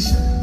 salvation.